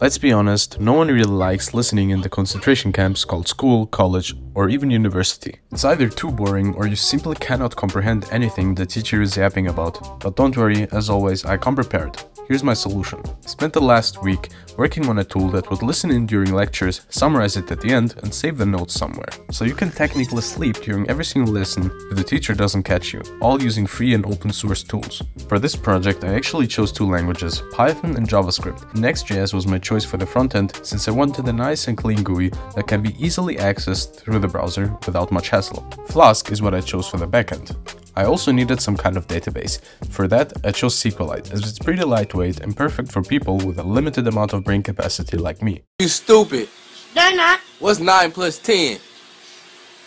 Let's be honest, no one really likes listening in the concentration camps called school, college, or even university. It's either too boring or you simply cannot comprehend anything the teacher is yapping about. But don't worry, as always, I come prepared. Here's my solution. I spent the last week working on a tool that would listen in during lectures, summarize it at the end, and save the notes somewhere. So you can technically sleep during every single lesson if the teacher doesn't catch you, all using free and open source tools. For this project, I actually chose two languages, Python and JavaScript. Next.js was my choice for the front end since I wanted a nice and clean GUI that can be easily accessed through the browser without much hassle. Flask is what I chose for the backend. I also needed some kind of database. For that, I chose SQLite as it's pretty lightweight and perfect for people with a limited amount of brain capacity like me. You stupid. They're not. What's 9 plus 10?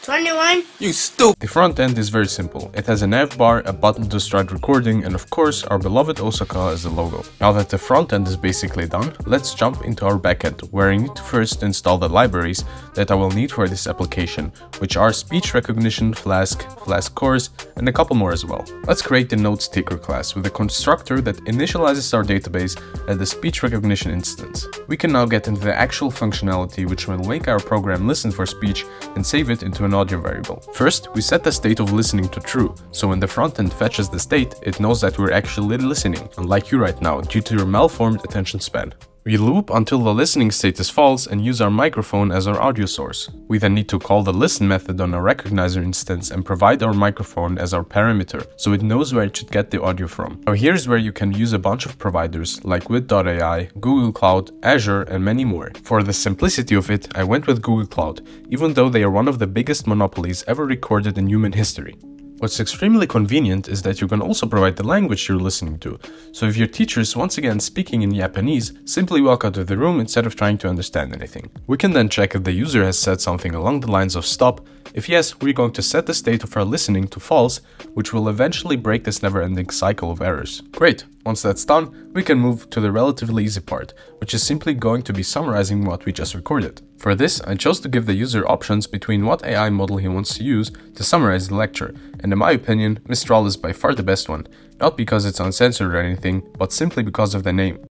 21. You stupid. The front end is very simple. It has an F-bar, a button to start recording, and of course our beloved Osaka as the logo. Now that the front end is basically done, let's jump into our backend, where I need to first install the libraries that I will need for this application, which are speech recognition, Flask, Flask CORS, and a couple more as well. Let's create the notes taker class with a constructor that initializes our database at the speech recognition instance. We can now get into the actual functionality which will make our program listen for speech and save it into an audio variable. First, we set the state of listening to true, so when the frontend fetches the state, it knows that we're actually listening, unlike you right now, due to your malformed attention span. We loop until the listening state is false and use our microphone as our audio source. We then need to call the listen method on our recognizer instance and provide our microphone as our parameter, so it knows where it should get the audio from. Now here's where you can use a bunch of providers like Wit.ai, Google Cloud, Azure and many more. For the simplicity of it, I went with Google Cloud, even though they are one of the biggest monopolies ever recorded in human history. What's extremely convenient is that you can also provide the language you're listening to, so if your teacher is once again speaking in Japanese, simply walk out of the room instead of trying to understand anything. We can then check if the user has said something along the lines of stop. If yes, we're going to set the state of our listening to false, which will eventually break this never-ending cycle of errors. Great, once that's done, we can move to the relatively easy part, which is simply going to be summarizing what we just recorded. For this, I chose to give the user options between what AI model he wants to use to summarize the lecture, and in my opinion, Mistral is by far the best one, not because it's uncensored or anything, but simply because of the name.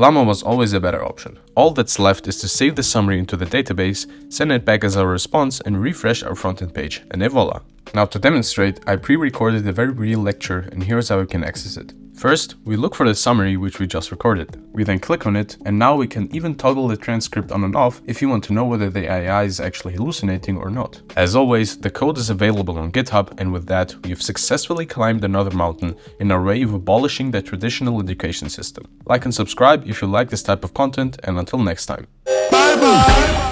Llama was always a better option. All that's left is to save the summary into the database, send it back as our response and refresh our frontend page, and voila! Now to demonstrate, I pre-recorded a very real lecture and here's how you can access it. First, we look for the summary which we just recorded. We then click on it and now we can even toggle the transcript on and off if you want to know whether the AI is actually hallucinating or not. As always, the code is available on GitHub and with that, we've successfully climbed another mountain in our way of abolishing the traditional education system. Like and subscribe if you like this type of content and until next time. Bye bye!